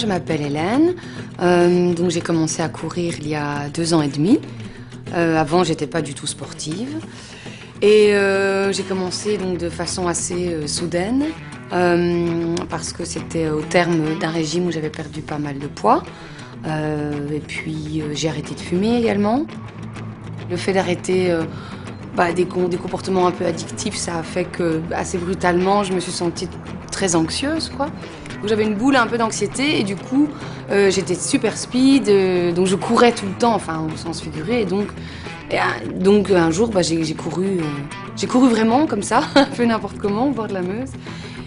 Je m'appelle Hélène. Euh, donc j'ai commencé à courir il y a deux ans et demi. Euh, avant, j'étais pas du tout sportive. Et euh, j'ai commencé donc de façon assez euh, soudaine parce que c'était au terme d'un régime où j'avais perdu pas mal de poids. Et puis j'ai arrêté de fumer également. Le fait d'arrêter bah, des, des comportements un peu addictifs, ça a fait que assez brutalement, je me suis sentie très anxieuse, quoi. J'avais une boule un peu d'anxiété et du coup, euh, j'étais super speed, euh, donc je courais tout le temps, enfin au sens figuré, et donc, et, un- donc un jour, bah, j'ai couru, euh, j'ai couru vraiment comme ça, un peu n'importe comment au bord de la Meuse.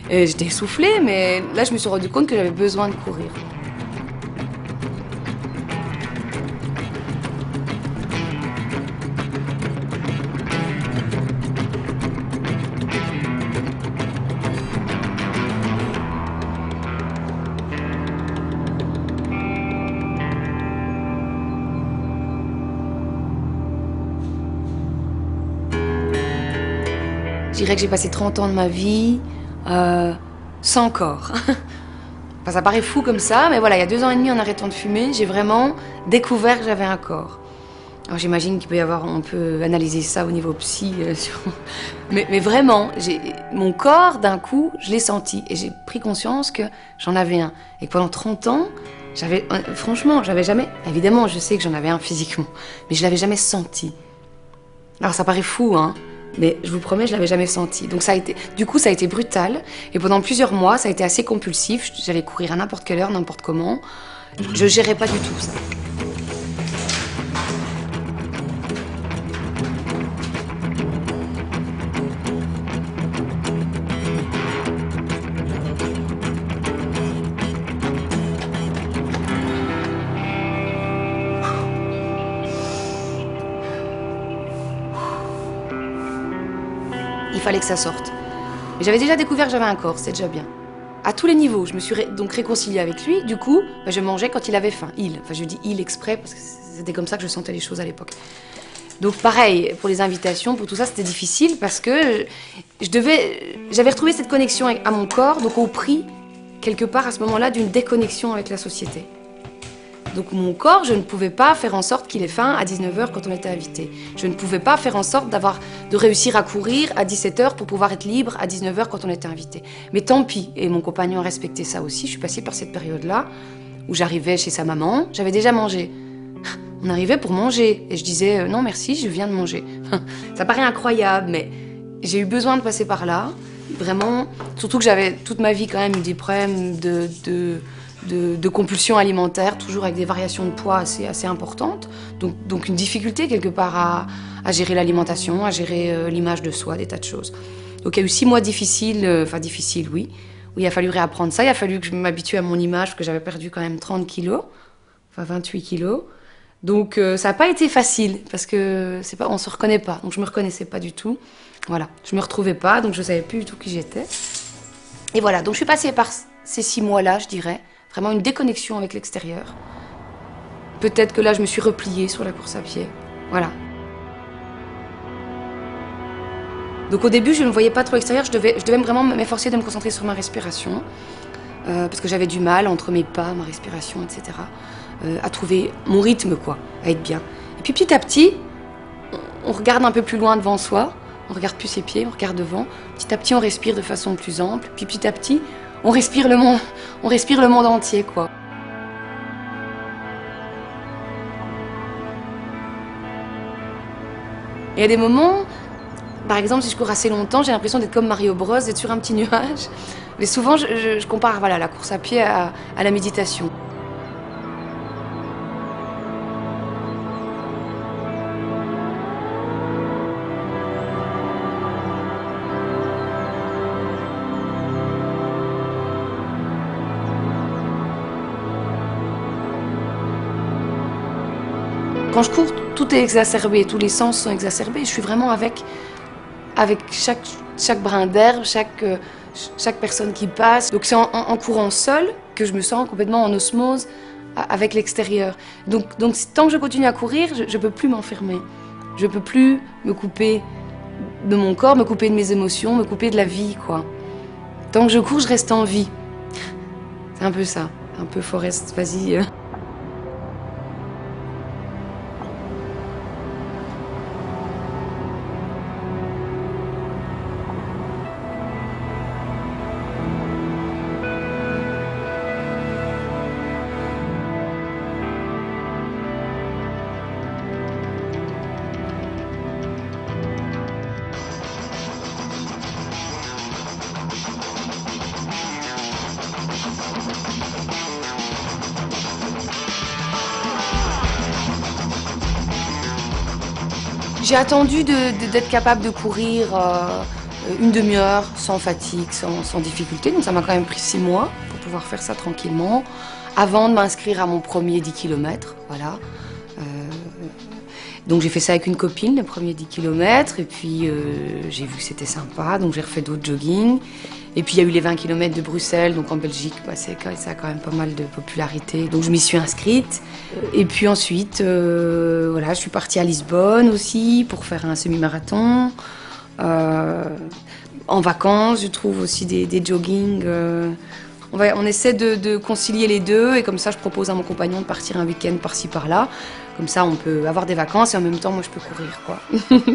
J'étais essoufflée, mais là, je me suis rendu compte que j'avais besoin de courir. Dirais que j'ai passé 30 ans de ma vie euh, sans corps. Enfin, ça paraît fou comme ça, mais voilà, il y a deux ans et demi en arrêtant de fumer, j'ai vraiment découvert que j'avais un corps. Alors j'imagine qu'il peut y avoir, on peut analyser ça au niveau psy, euh, mais, mais vraiment, mon corps, d'un coup, je l'ai senti et j'ai pris conscience que j'en avais un. Et que pendant 30 ans, j'avais, euh, franchement, j'avais jamais, évidemment, je sais que j'en avais un physiquement, mais je l'avais jamais senti. Alors ça paraît fou, hein, mais je vous promets, je l'avais jamais senti. Donc ça a été, du coup, ça a été brutal. Et pendant plusieurs mois, ça a été assez compulsif. J'allais courir à n'importe quelle heure, n'importe comment. Je gérais pas du tout ça. Fallait que ça sorte. Mais j'avais déjà découvert que j'avais un corps, c'était déjà bien. À tous les niveaux, je me suis donc réconciliée avec lui. Du coup, bah, je mangeais quand il avait faim. Il. Enfin, je dis il exprès parce que c'était comme ça que je sentais les choses à l'époque. Donc pareil, pour les invitations, pour tout ça, c'était difficile parce que je devais, j'avais retrouvé cette connexion à mon corps, donc au prix, quelque part à ce moment-là, d'une déconnexion avec la société. Donc mon corps, je ne pouvais pas faire en sorte qu'il ait faim à 19h quand on était invité. Je ne pouvais pas faire en sorte d'avoir de réussir à courir à 17h pour pouvoir être libre à 19h quand on était invité. Mais tant pis, et mon compagnon a respecté ça aussi. Je suis passée par cette période-là où j'arrivais chez sa maman, j'avais déjà mangé. On arrivait pour manger et je disais euh, non merci, je viens de manger. ça paraît incroyable, mais j'ai eu besoin de passer par là. Vraiment, surtout que j'avais toute ma vie quand même eu des problèmes de, de, de, de compulsion alimentaire, toujours avec des variations de poids assez, assez importantes. Donc, donc une difficulté quelque part à, à gérer l'alimentation, à gérer euh, l'image de soi, des tas de choses. Donc il y a eu six mois difficiles, euh, enfin difficiles oui, où il a fallu réapprendre ça. Il a fallu que je m'habitue à mon image, parce que j'avais perdu quand même 30 kilos, enfin 28 kilos. Donc euh, ça n'a pas été facile parce que c'est pas, on se reconnaît pas. Donc je me reconnaissais pas du tout. Voilà, je me retrouvais pas, donc je savais plus du tout qui j'étais. Et voilà, donc je suis passée par ces six mois-là, je dirais, vraiment une déconnexion avec l'extérieur. Peut-être que là, je me suis repliée sur la course à pied. Voilà. Donc au début, je ne voyais pas trop l'extérieur. Je devais, je devais vraiment m'efforcer de me concentrer sur ma respiration. euh, parce que j'avais du mal entre mes pas, ma respiration, etc. euh, à trouver mon rythme, quoi, à être bien. Et puis petit à petit, on regarde un peu plus loin devant soi. On regarde plus ses pieds, on regarde devant. Petit à petit, on respire de façon plus ample. Puis petit à petit, on respire le monde, on respire le monde entier, quoi. Et il y a des moments, par exemple, si je cours assez longtemps, j'ai l'impression d'être comme Mario Bros, d'être sur un petit nuage. Mais souvent, je, compare voilà, la course à pied à la méditation. Quand je cours, tout est exacerbé, tous les sens sont exacerbés. Je suis vraiment avec, avec chaque, chaque brin d'herbe, chaque, euh, ch- chaque personne qui passe. Donc c'est en, courant seule que je me sens complètement en osmose avec l'extérieur. Donc, donc tant que je continue à courir, je ne peux plus m'enfermer. Je ne peux plus me couper de mon corps, me couper de mes émotions, me couper de la vie, quoi. Tant que je cours, je reste en vie. C'est un peu ça. un peu Forest, vas-y. J'ai attendu d'être capable de courir euh, une demi-heure sans fatigue, sans, difficulté. Donc ça m'a quand même pris six mois pour pouvoir faire ça tranquillement, avant de m'inscrire à mon premier 10 km. Voilà. Donc j'ai fait ça avec une copine, le premier 10 km, et puis euh, j'ai vu que c'était sympa, donc j'ai refait d'autres jogging. Et puis il y a eu les 20 km de Bruxelles, donc en Belgique, bah, ça a quand même pas mal de popularité. Donc je m'y suis inscrite. Et puis ensuite, euh, voilà, je suis partie à Lisbonne aussi pour faire un semi-marathon. Euh, en vacances, je trouve aussi des, des joggings. On, va, on, essaie de, concilier les deux et comme ça, je propose à mon compagnon de partir un week-end par-ci par-là. Comme ça, on peut avoir des vacances et en même temps, moi, je peux courir, quoi.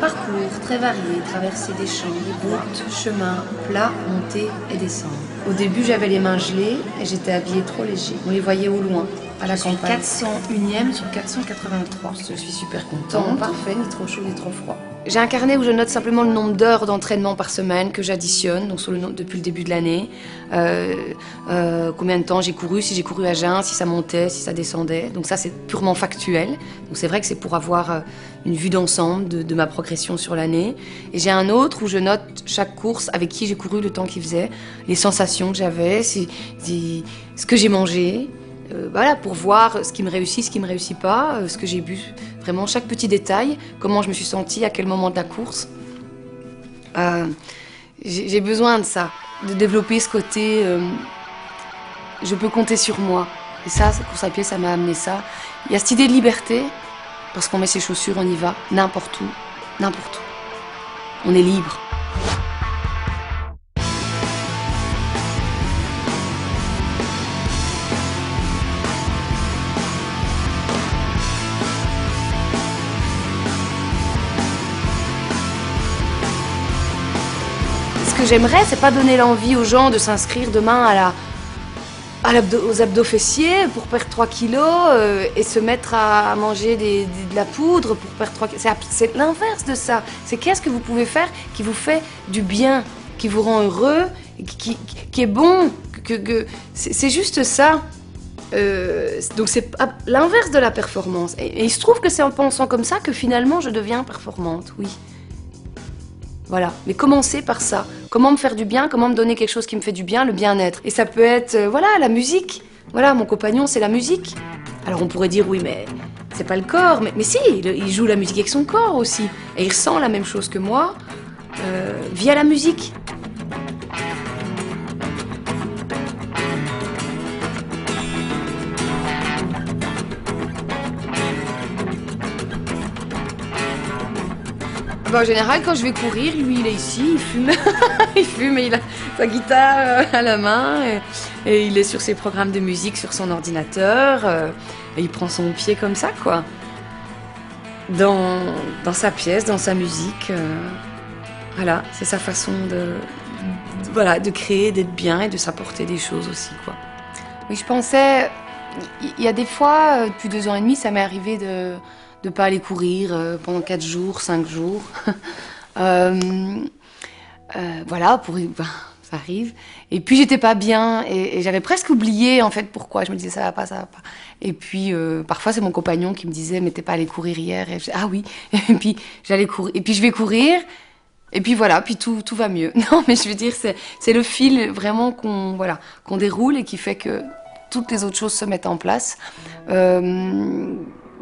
Parcours très varié, traverser des champs, des routes, chemins, plats, monter et descendre. Au début, j'avais les mains gelées et j'étais habillée trop léger. On les voyait au loin, à la campagne. 401e sur 483. Je suis super contente. Parfait, ni trop chaud ni trop froid. J'ai un carnet où je note simplement le nombre d'heures d'entraînement par semaine que j'additionne, donc sur le, depuis le début de l'année. Euh, euh, combien de temps j'ai couru, si j'ai couru à jeun, si ça montait, si ça descendait. Donc ça, c'est purement factuel. Donc c'est vrai que c'est pour avoir euh, une vue d'ensemble de, ma progression sur l'année. Et j'ai un autre où je note chaque course avec qui j'ai couru, le temps qu'il faisait, les sensations que j'avais, si, ce que j'ai mangé. Euh, voilà, pour voir ce qui me réussit, ce qui me réussit pas, euh, ce que j'ai bu. Vraiment, chaque petit détail, comment je me suis sentie, à quel moment de la course. Euh, j'ai besoin de ça, de développer ce côté. je peux compter sur moi. Et ça, cette course à pied, ça m'a amené ça. Il y a cette idée de liberté, parce qu'on met ses chaussures, on y va, n'importe où, n'importe où. On est libre. Que j'aimerais, c'est pas donner l'envie aux gens de s'inscrire demain à la, à aux abdos fessiers pour perdre 3 kilos euh, et se mettre à, manger de la poudre pour perdre 3 kilos. C'est l'inverse de ça. C'est qu'est-ce que vous pouvez faire qui vous fait du bien, qui vous rend heureux, qui, est bon. Que, c'est juste ça. Euh, donc c'est l'inverse de la performance. et il se trouve que c'est en pensant comme ça que finalement je deviens performante, oui. Voilà, mais commencer par ça. Comment me faire du bien, comment me donner quelque chose qui me fait du bien, le bien-être. Et ça peut être, euh, voilà, la musique. Voilà, mon compagnon, c'est la musique. Alors on pourrait dire, oui, mais c'est pas le corps. Mais, mais si, il, joue la musique avec son corps aussi. Et il ressent la même chose que moi euh, via la musique. En général, quand je vais courir, lui, il est ici, il fume. il fume et il a sa guitare euh, à la main. Et, il est sur ses programmes de musique sur son ordinateur. Euh, et il prend son pied comme ça, quoi. Dans, dans sa pièce, dans sa musique. Euh, voilà, c'est sa façon de, voilà, de créer, d'être bien et de s'apporter des choses aussi, quoi. Oui, je pensais... Il y a des fois, depuis deux ans et demi, ça m'est arrivé de de pas aller courir euh, pendant 4 jours, 5 jours. Euh, euh, voilà, pour, ben, ça arrive. Et puis j'étais pas bien et, j'avais presque oublié en fait pourquoi. Je me disais ça va pas, ça va pas. Et puis parfois c'est mon compagnon qui me disait mais t'es pas allé courir hier. Et je, ah oui. Et puis j'allais courir. Et puis je vais courir. Et puis voilà, puis tout, tout va mieux. Non, mais je veux dire, c'est le fil vraiment qu'on voilà, qu'on déroule et qui fait que toutes les autres choses se mettent en place.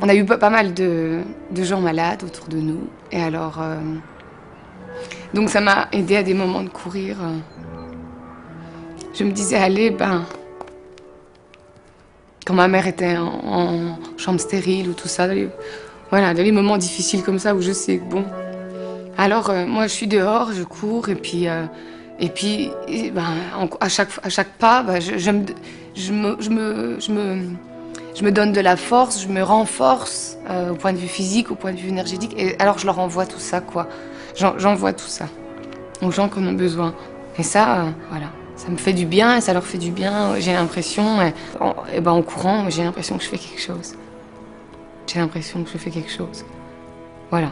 On a eu pas mal de, gens malades autour de nous. Et alors. Euh, donc ça m'a aidé à des moments de courir. Je me disais, allez, ben. Quand ma mère était en, chambre stérile ou tout ça, voilà, dans les moments difficiles comme ça où je sais que bon, Alors, euh, moi, je suis dehors, je cours, et puis, euh, et puis ben, en- à, chaque, pas, ben, je, me, je me donne de la force, je me renforce euh, au point de vue physique, au point de vue énergétique. Et alors, je leur envoie tout ça, quoi. J'en- J'envoie tout ça aux gens qui en ont besoin. Et ça, euh, voilà. Ça me fait du bien ça leur fait du bien. J'ai l'impression, et, et ben, en courant, j'ai l'impression que je fais quelque chose. J'ai l'impression que je fais quelque chose. Voilà.